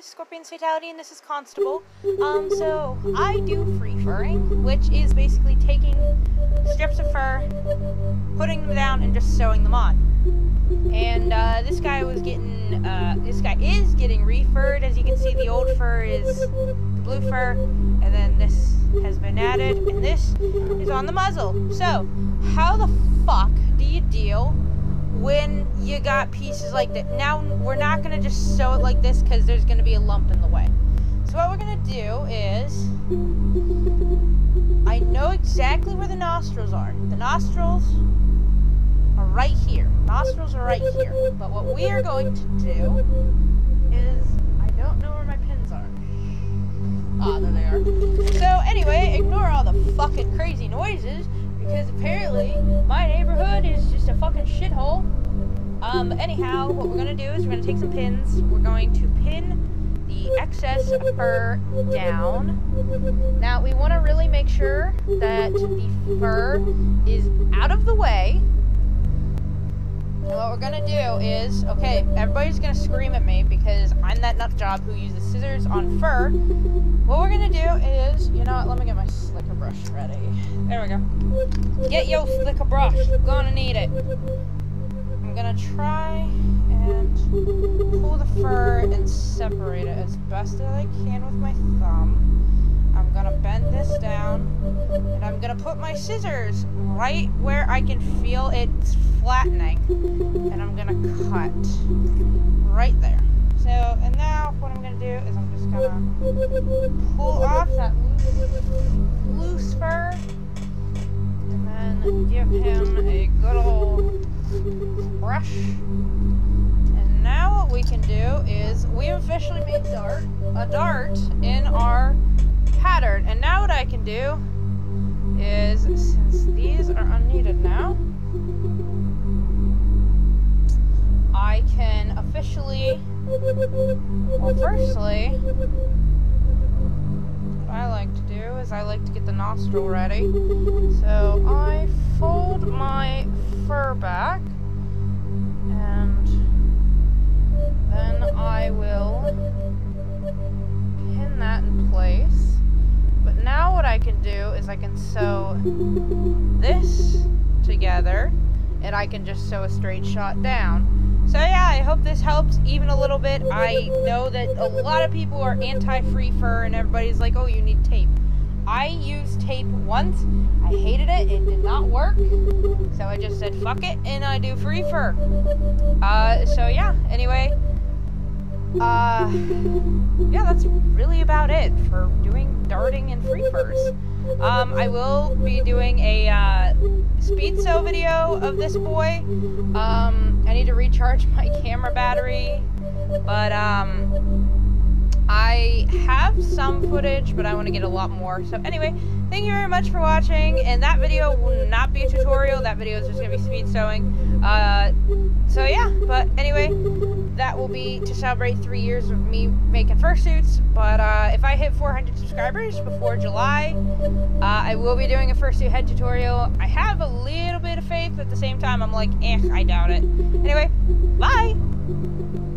is Scorpion's Fatality and this is Constable. Um, so I do free furring, which is basically taking strips of fur, putting them down, and just sewing them on. And uh, this guy was getting, uh, this guy is getting refurred. As you can see, the old fur is the blue fur, and then this has been added, and this is on the muzzle. So, how the fuck do you deal when you got pieces like that. Now, we're not going to just sew it like this because there's going to be a lump in the way. So what we're going to do is, I know exactly where the nostrils are. The nostrils are right here. Nostrils are right here. But what we are going to do is, I don't know where my pins are. Ah, there they are. So anyway, ignore all the fucking crazy noises because apparently my neighborhood is just a fucking shithole. Um, anyhow, what we're gonna do is we're gonna take some pins. We're going to pin the excess fur down. Now, we want to really make sure that the fur is out of the way. What we're gonna do is, okay, everybody's gonna scream at me because I'm that nut job who uses scissors on fur. What we're gonna do is, you know what, let me get my slicker brush ready. There we go. Get your slicker brush, gonna need it. I'm gonna try and pull the fur and separate it as best as I can with my thumb. I'm gonna bend this down and I'm gonna put my scissors right where I can feel it flattening and I'm gonna cut right there. So, and now what I'm gonna do is I'm just gonna pull off that loose, loose fur and then give him a good old brush. And now what we can do is we officially made dart a dart in our pattern. And now what I can do is since these are unneeded now, I can officially well firstly what I like to do is I like to get the nostril ready. So I fold my fur back is I can sew this together and I can just sew a straight shot down. So yeah, I hope this helps even a little bit. I know that a lot of people are anti-free fur and everybody's like, oh, you need tape. I used tape once. I hated it. It did not work. So I just said, fuck it, and I do free fur. Uh, so yeah, anyway. Uh, yeah, that's really about it for doing darting and free furs. Um, I will be doing a uh, speed sew video of this boy. Um, I need to recharge my camera battery, but um, have some footage, but I want to get a lot more. So anyway, thank you very much for watching, and that video will not be a tutorial. That video is just going to be speed sewing. Uh, so yeah, but anyway, that will be to celebrate three years of me making fursuits. But uh, if I hit 400 subscribers before July, uh, I will be doing a fursuit head tutorial. I have a little bit of faith, but at the same time, I'm like, eh, I doubt it. Anyway, bye!